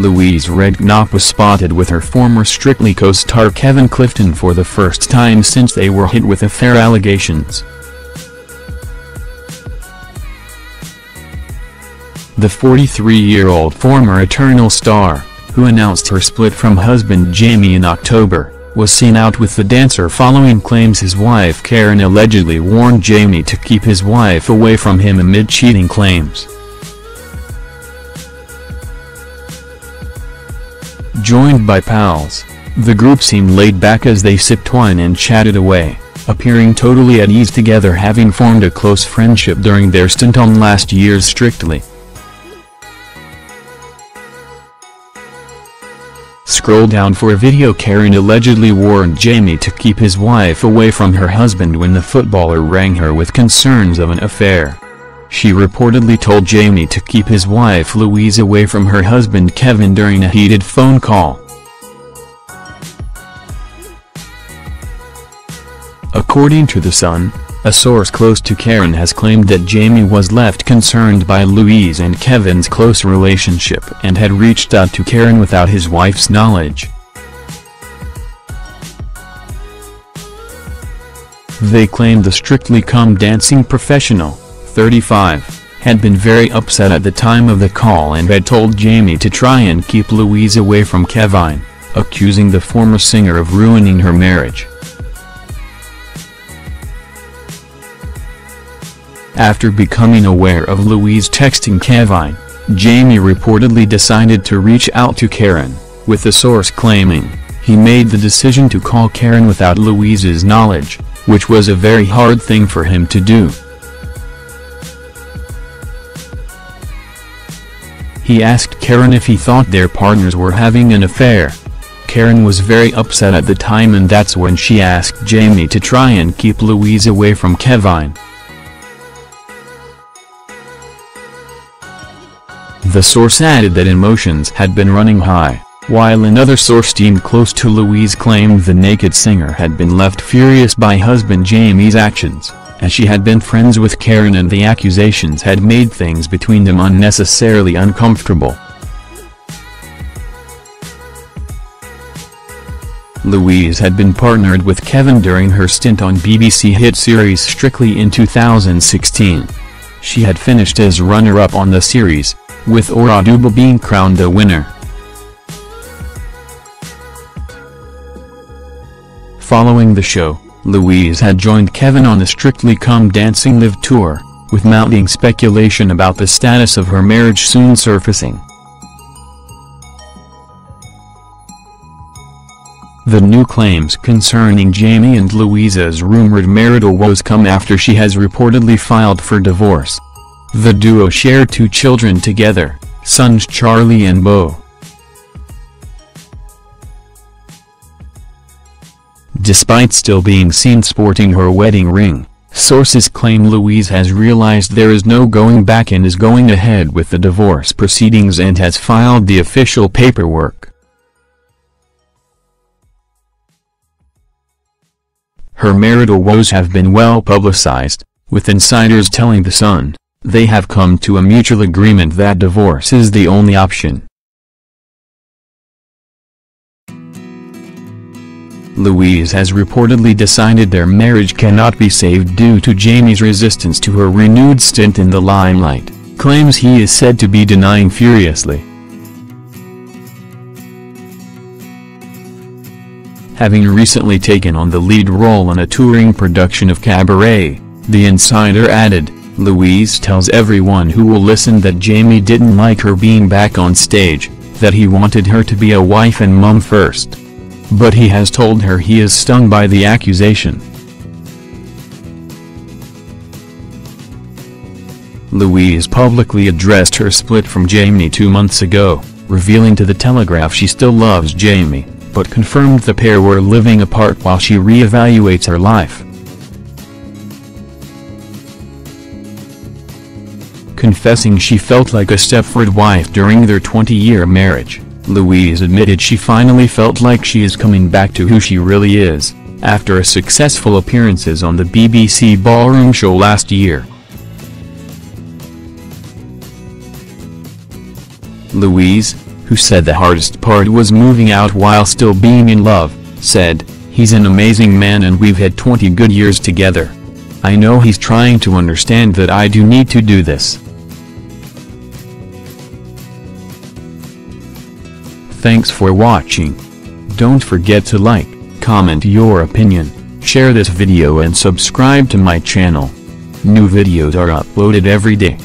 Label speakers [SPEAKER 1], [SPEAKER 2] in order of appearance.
[SPEAKER 1] Louise Redknapp was spotted with her former Strictly co-star Kevin Clifton for the first time since they were hit with affair allegations. The 43-year-old former Eternal star, who announced her split from husband Jamie in October, was seen out with the dancer following claims his wife Karen allegedly warned Jamie to keep his wife away from him amid cheating claims. Joined by pals, the group seemed laid back as they sipped wine and chatted away, appearing totally at ease together having formed a close friendship during their stint on last year's Strictly. Scroll down for a video Karen allegedly warned Jamie to keep his wife away from her husband when the footballer rang her with concerns of an affair. She reportedly told Jamie to keep his wife Louise away from her husband Kevin during a heated phone call. According to The Sun, a source close to Karen has claimed that Jamie was left concerned by Louise and Kevin's close relationship and had reached out to Karen without his wife's knowledge. They claim the Strictly Come Dancing professional 35, had been very upset at the time of the call and had told Jamie to try and keep Louise away from Kevin, accusing the former singer of ruining her marriage. After becoming aware of Louise texting Kevin, Jamie reportedly decided to reach out to Karen, with the source claiming, he made the decision to call Karen without Louise's knowledge, which was a very hard thing for him to do. He asked Karen if he thought their partners were having an affair. Karen was very upset at the time and that's when she asked Jamie to try and keep Louise away from Kevin. The source added that emotions had been running high, while another source deemed close to Louise claimed the naked singer had been left furious by husband Jamie's actions as she had been friends with Karen and the accusations had made things between them unnecessarily uncomfortable. Louise had been partnered with Kevin during her stint on BBC hit series Strictly in 2016. She had finished as runner-up on the series, with Ore Oduba being crowned the winner. Following the show, Louise had joined Kevin on the Strictly Come Dancing Live tour, with mounting speculation about the status of her marriage soon surfacing. The new claims concerning Jamie and Louise's rumored marital woes come after she has reportedly filed for divorce. The duo share two children together, sons Charley and Beau. Despite still being seen sporting her wedding ring, sources claim Louise has realized there is no going back and is going ahead with the divorce proceedings and has filed the official paperwork. Her marital woes have been well publicized, with insiders telling The Sun, they have come to a mutual agreement that divorce is the only option. Louise has reportedly decided their marriage cannot be saved due to Jamie's resistance to her renewed stint in the limelight, claims he is said to be denying furiously. Having recently taken on the lead role in a touring production of Cabaret, the insider added, Louise tells everyone who will listen that Jamie didn't like her being back on stage, that he wanted her to be a wife and mum first. But he has told her he is stung by the accusation. Louise publicly addressed her split from Jamie two months ago, revealing to The Telegraph she still loves Jamie, but confirmed the pair were living apart while she re-evaluates her life. Confessing she felt like a Stepford wife during their 20-year marriage, Louise admitted she finally felt like she is coming back to who she really is, after a successful appearances on the BBC Ballroom show last year. Louise, who said the hardest part was moving out while still being in love, said, He's an amazing man and we've had 20 good years together. I know he's trying to understand that I do need to do this. Thanks for watching. Don't forget to like, comment your opinion, share this video and subscribe to my channel. New videos are uploaded every day.